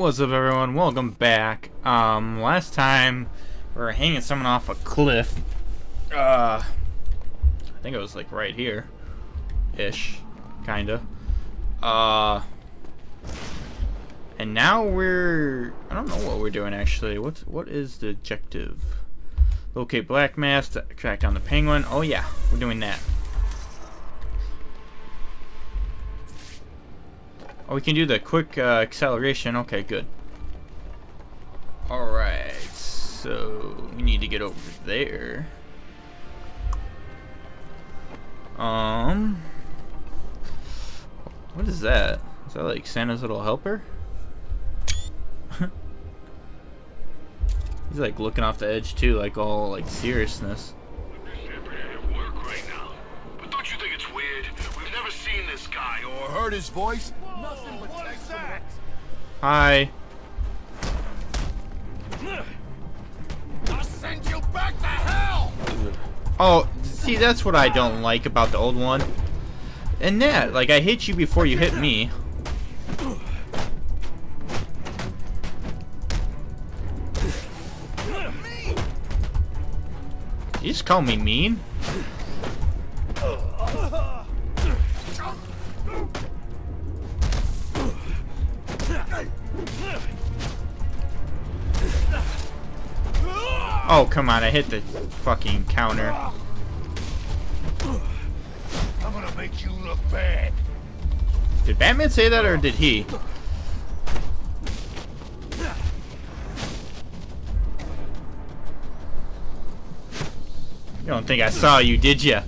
What's up everyone? Welcome back. Um, last time we were hanging someone off a cliff. Uh, I think it was like right here. Ish. Kinda. Uh, and now we're, I don't know what we're doing actually. What's, what is the objective? Locate Black Mass, to track down the penguin. Oh yeah, we're doing that. Oh, we can do the quick uh, acceleration. Okay, good. Alright, so we need to get over there. Um, what is that? Is that like Santa's little helper? He's like looking off the edge too, like all like seriousness. Or heard his voice? Hi. I'll send you back to hell! Oh, see, that's what I don't like about the old one. And that, like, I hit you before you hit me. You just call me mean? Oh, come on, I hit the fucking counter. I'm gonna make you look bad. Did Batman say that or did he? You don't think I saw you, did ya?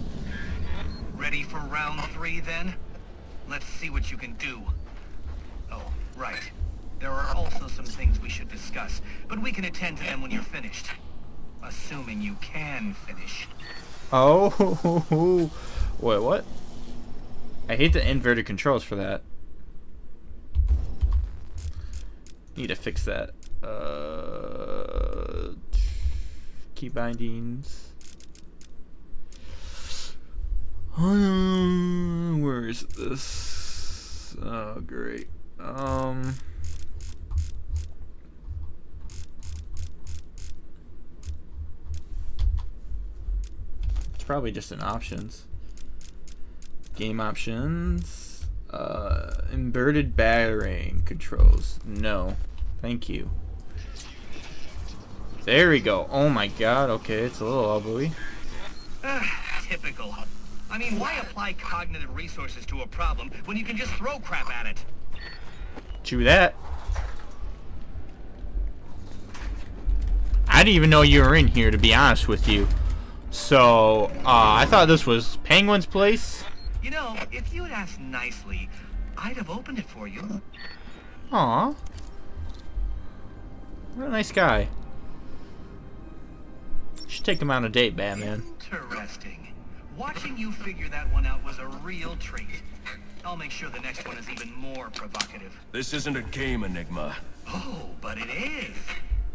Ready for round three, then? Let's see what you can do. Oh, right. There are also some things we should discuss, but we can attend to them when you're finished. Assuming you can finish. Oh, wait, what? I hate the inverted controls for that. Need to fix that. Uh, key bindings. Um, where is this? Oh, great. Um. Probably just in options. Game options. Uh, inverted batarang controls. No. Thank you. There we go. Oh my god. Okay, it's a little ugly. Ah, typical. I mean, why apply cognitive resources to a problem when you can just throw crap at it? True that. I didn't even know you were in here, to be honest with you. So, uh, I thought this was Penguin's place. You know, if you'd asked nicely, I'd have opened it for you. Aw. What a nice guy. Should take him on a date, Batman. Interesting. Watching you figure that one out was a real treat. I'll make sure the next one is even more provocative. This isn't a game, Enigma. Oh, but it is.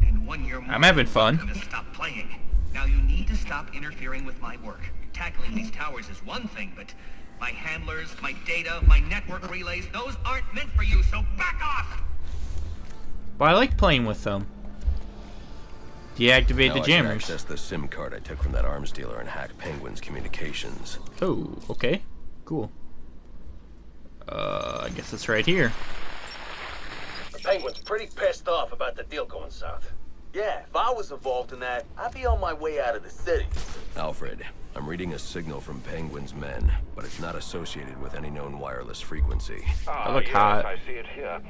And one year more, I'm having fun. gonna stop playing. Now you need to stop interfering with my work. Tackling these towers is one thing, but my handlers, my data, my network relays, those aren't meant for you, so back off! But I like playing with them. Deactivate Now the I can access the SIM card I took from that arms dealer and hack Penguin's communications. Oh, okay. Cool. Uh, I guess it's right here. The Penguin's pretty pissed off about the deal going south. Yeah, if I was involved in that, I'd be on my way out of the city. Alfred, I'm reading a signal from Penguin's men, but it's not associated with any known wireless frequency. Ah, I look yes, hot. I see it here.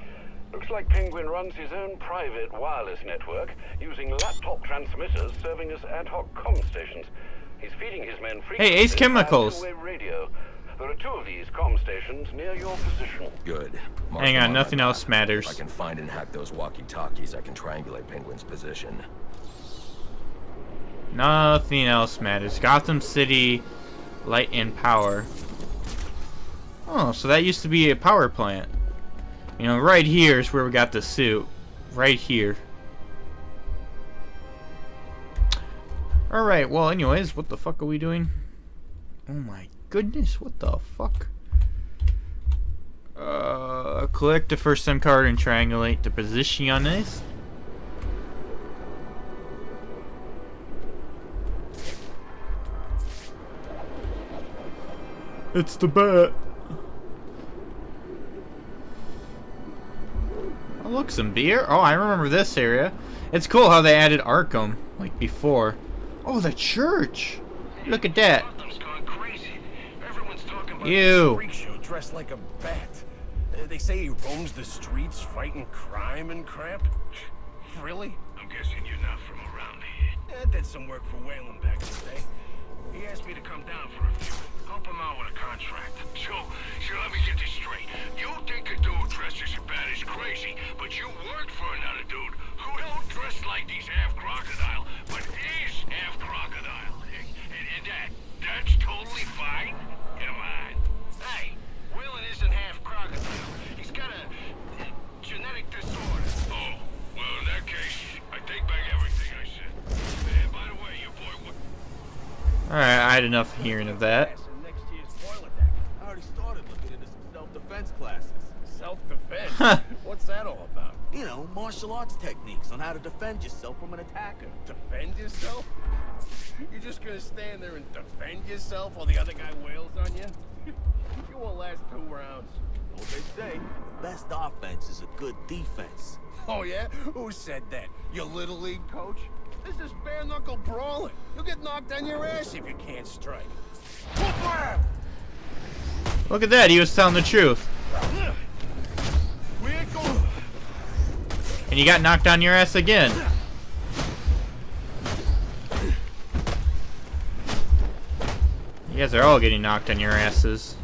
Looks like Penguin runs his own private wireless network using laptop transmitters serving as ad hoc comm stations. He's feeding his men Hey, Ace Chemicals. radio. There are two of these comm stations near your position. Good. Mark Hang on, my nothing else matters. If I can find and hack those walkie-talkies, I can triangulate Penguin's position. Nothing else matters. Gotham City, light and power. Oh, so that used to be a power plant. You know, right here is where we got the suit. Right here. Alright, well, anyways, what the fuck are we doing? Oh my goodness, what the fuck? Uh, collect the first SIM card and triangulate the position on this. It's the bat. Oh, look, some beer. Oh, I remember this area. It's cool how they added Arkham, like before. Oh, the church. Look at that. Gotham's gone crazy. Everyone's talking about You. Freak show dressed like a bat. Uh, they say he roams the streets fighting crime and crap. Really? I'm guessing you're not from around here. I did some work for Whalen back in the day. Had enough hearing of that. Next year's boiler deck. I already started looking into some self-defense classes. Self-defense? Huh. What's that all about? You know, martial arts techniques on how to defend yourself from an attacker. Defend yourself? You're just gonna stand there and defend yourself while the other guy wails on you? you won't last two rounds. What they say, the best offense is a good defense. Oh yeah? Who said that? Your little league coach? This is bare knuckle brawling. You'll get knocked on your ass if you can't strike. Look at that, he was telling the truth. And you got knocked on your ass again. You guys are all getting knocked on your asses.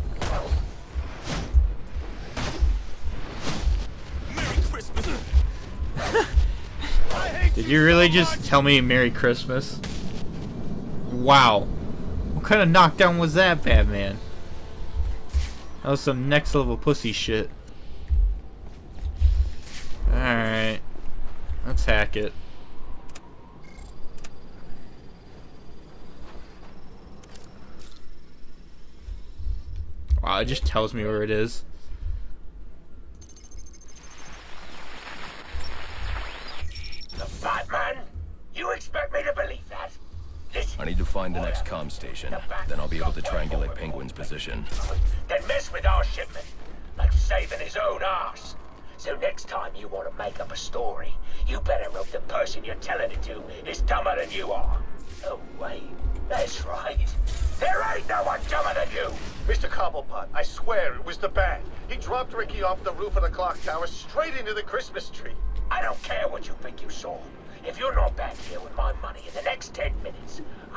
Did you really just tell me Merry Christmas? Wow. What kind of knockdown was that, Batman? That was some next level pussy shit. Alright. Let's hack it. Wow, it just tells me where it is. I need to find the next comm station. Then I'll be able to triangulate Penguin's position. then mess with our shipment, like saving his own ass. So next time you want to make up a story, you better hope the person you're telling it to is dumber than you are. Oh, wait, that's right. There ain't no one dumber than you. Mr. Cobblepot, I swear it was the bat. He dropped Ricky off the roof of the clock tower straight into the Christmas tree. I don't care what you think you saw. If you're not back here with my money in the next ten minutes, I'll cut your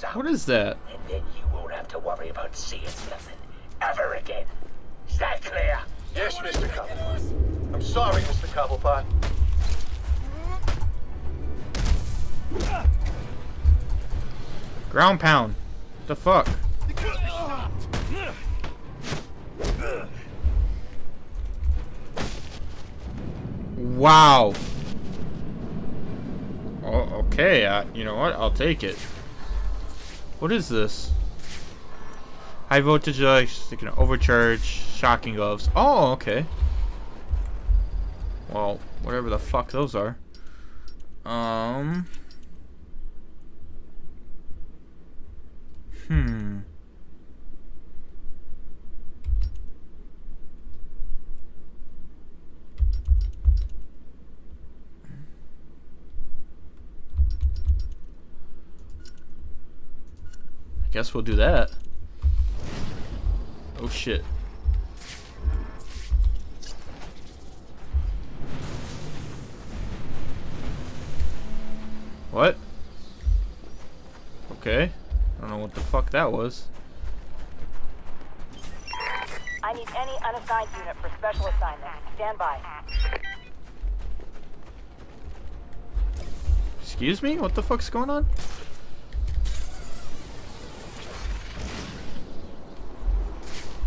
damn eyeballs out. What is that? And then you won't have to worry about seeing nothing ever again. Is that clear? Yes, Mr. Cobblepot. I'm sorry, Mr. Cobblepot. Ground pound. The fuck? Wow. Oh, okay. Uh, you know what? I'll take it. What is this? High voltage electric can overcharge shocking gloves. Oh, okay. Well, whatever the fuck those are. Um. Hmm. Guess we'll do that. Oh shit. What? Okay. I don't know what the fuck that was. I need any unassigned unit for special assignment. Stand by. Excuse me? What the fuck's going on?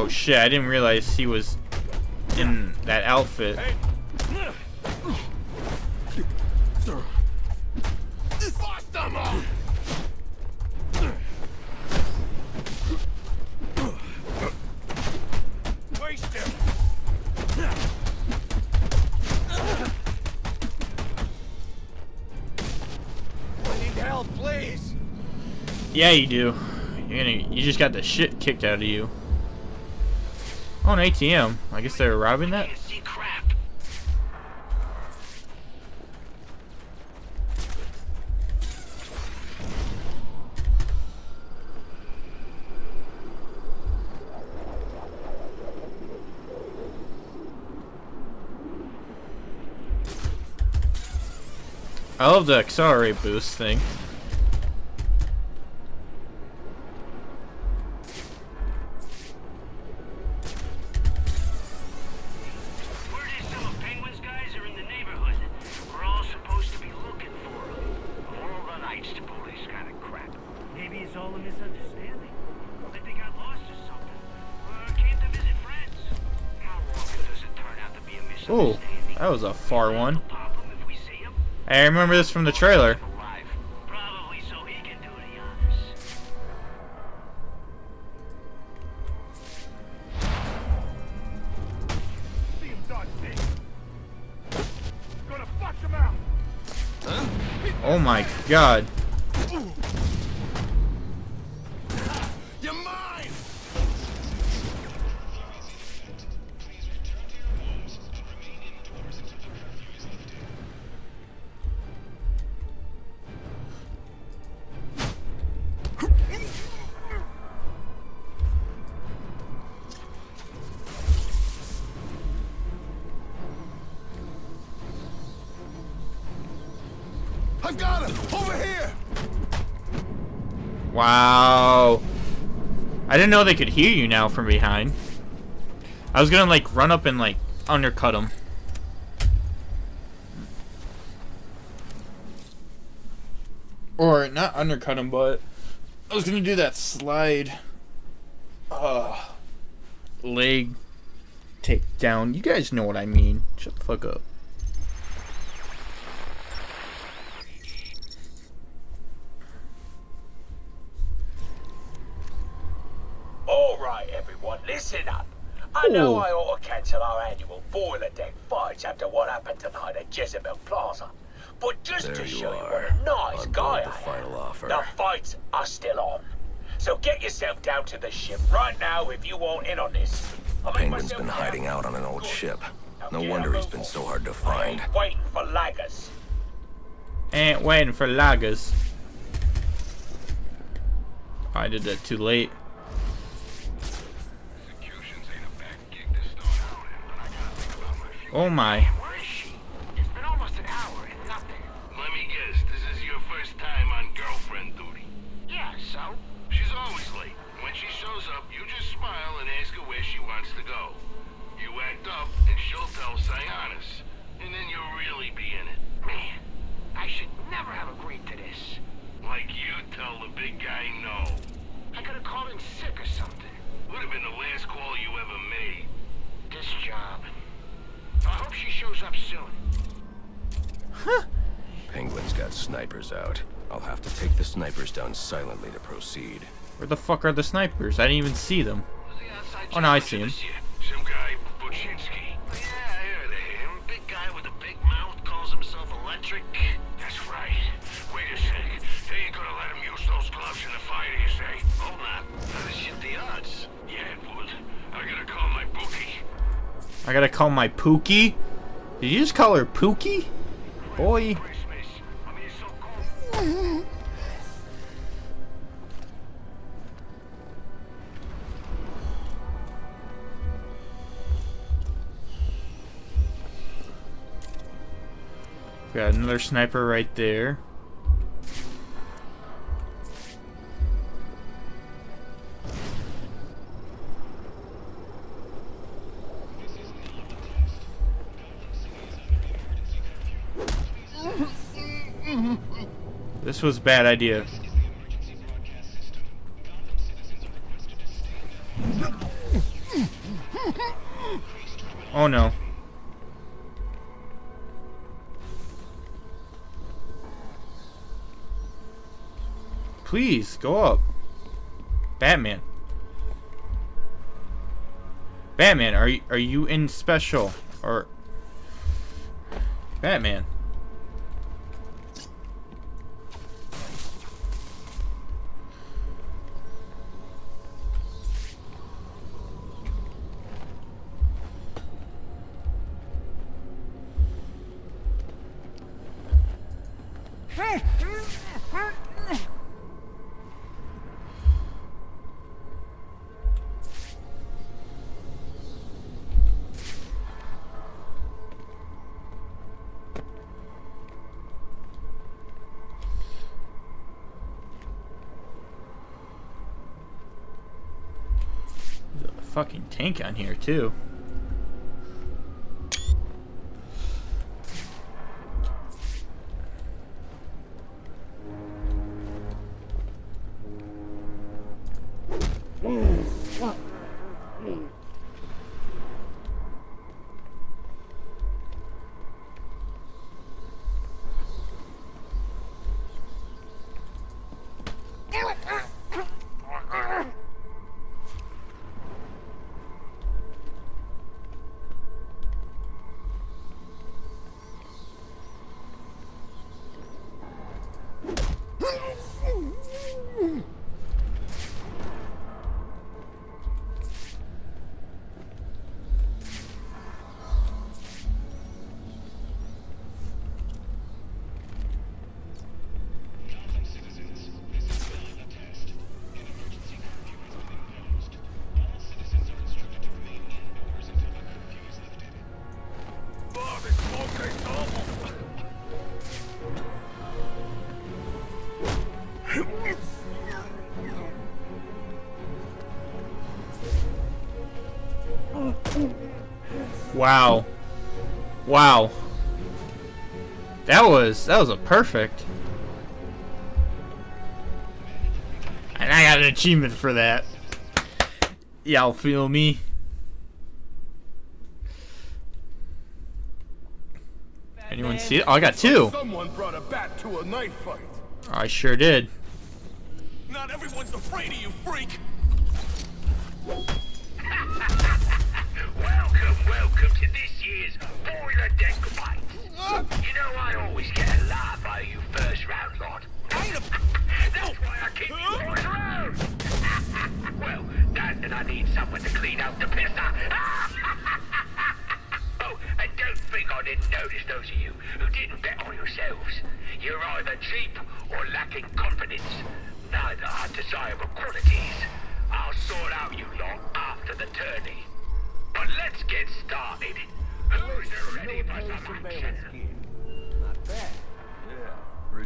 Oh shit, I didn't realize he was in that outfit. Yeah, you do. You're gonna, you just got the shit kicked out of you. Oh, an ATM. I guess they're robbing that? I love the accelerate boost thing. Oh, that was a far one. I remember this from the trailer. Oh my so didn't know they could hear you now from behind. I was gonna like run up and like undercut him. Or not undercut him, but I was gonna do that slide uh leg take down. You guys know what I mean. Shut the fuck up. All right, everyone, listen up. I know. I ought to cancel our annual boiler deck fights after what happened tonight at Jezebel Plaza. But just There to you show you are, what a nice on guy board the I final am, offer. the fights are still on. So get yourself down to the ship right now if you want in on this. I'll make Penguin's myself been hiding out on an old ship. Now No get wonder he's been so hard to find. ain't waiting for laggers. Ain't waiting for lagers. I did that too late. Oh my. Where is she? It's been almost an hour and nothing. Let me guess, this is your first time on girlfriend duty. Yeah, so? She's always late. When she shows up, you just smile and ask her where she wants to go. You act up, and she'll tell Cyanus. And then you'll really be in it. Man, I should never have agreed to this. Like you tell the big guy no. I could have called in sick or something. Would have been the last call you ever made. This job. I hope she shows up soon. Penguin's got snipers out. I'll have to take the snipers down silently to proceed. Where the fuck are the snipers? I didn't even see them. The Oh, no, I see him. I gotta call my Pookie? Did you just call her Pookie? Boy. Got another sniper right there. This was a bad idea. Oh no. Please, go up. Batman. Batman, are you, are you in special? Or... Batman. Fucking tank on here too. Wow. Wow. That was that was a perfect. And I got an achievement for that. Y'all feel me? Anyone see it? Oh, I got two. Someone brought a bat to a knife fight. I sure did. Not everyone's afraid of you, freak. Welcome, to this year's Boiler Deck Fight. You know I always get a laugh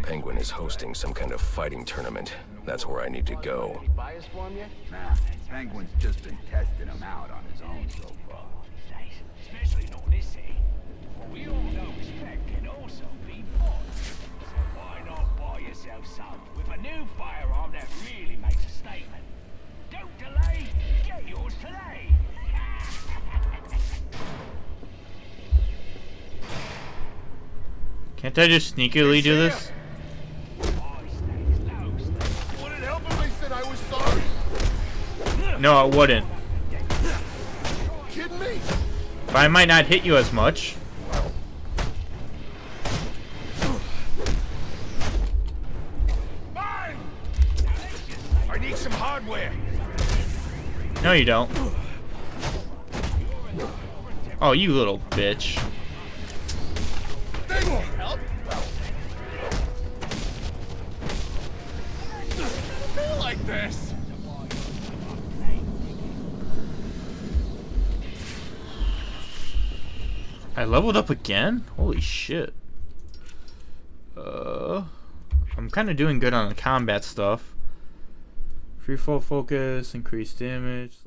Penguin is hosting some kind of fighting tournament. That's where I need to go. Nah, Penguin's just been testing him out on Can't I just sneakily do this? Would it help if I said I was sorry? No, it wouldn't. Kidding me? But I might not hit you as much. Mine! I need some hardware. No, you don't. Oh, you little bitch. I leveled up again? Holy shit. Uh, I'm kind of doing good on the combat stuff. Free fall focus, increased damage.